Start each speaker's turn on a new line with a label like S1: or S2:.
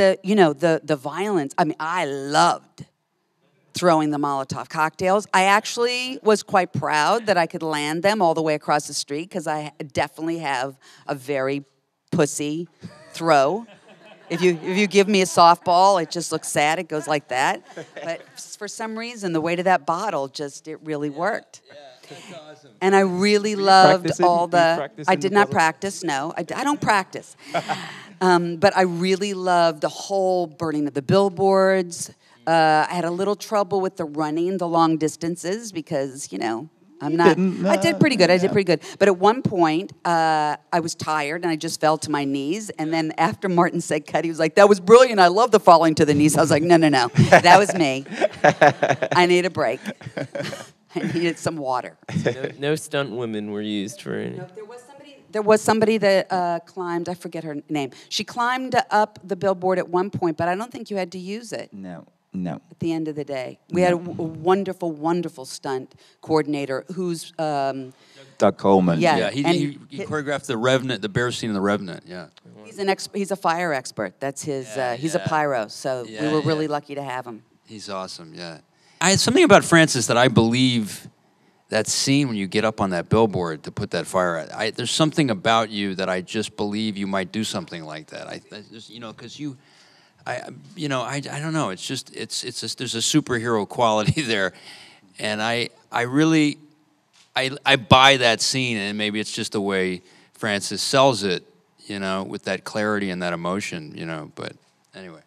S1: the you know the the violence. I mean, I loved throwing the Molotov cocktails. I actually was quite proud that I could land them all the way across the street because I definitely have a very pussy throw. If you if you give me a softball, it just looks sad. It goes like that. But for some reason, the weight of that bottle just it really worked. yeah. Awesome. And I really loved all the. I did not
S2: public?
S1: practice. No, I don't practice. um, but I really loved the whole burning of the billboards. Uh, I had a little trouble with the running the long distances because you know I'm not.
S2: didn't,
S1: I did
S2: uh,
S1: pretty good. I did pretty good. But at one point, uh, I was tired and I just fell to my knees. And then after Martin said cut, he was like, "That was brilliant. I love the falling to the knees." I was like, "No, no, no, that was me. I need a break. I needed some water."
S3: No, no stunt women were used for any.
S1: No, there was somebody. There was somebody that uh, climbed. I forget her name. She climbed up the billboard at one point, but I don't think you had to use it
S2: No, no.
S1: at the end of the day. We had a, w- a wonderful, wonderful stunt coordinator who's. Um,
S2: Doug Coleman.
S1: Yeah.
S4: Yeah, he,
S1: and
S4: he, he
S1: hi-
S4: choreographed the Revenant, the bear scene in the Revenant. Yeah.
S1: he's an ex- He's a fire expert. That's his.
S4: Yeah,
S1: uh, he's a pyro. So we were really
S4: yeah.
S1: lucky to have him.
S4: He's awesome. Yeah. I had something about Frances that I believe that scene when you get up on that billboard to put that fire out. I, there's something about you that I just believe you might do something like that. I, I just, you know, because you, I, you know, I, I don't know. It's just, it's, it's, there's a superhero quality there, and I, I really, I, I buy that scene, and maybe it's just the way Frances sells it, you know, with that clarity and that emotion, you know. But anyway.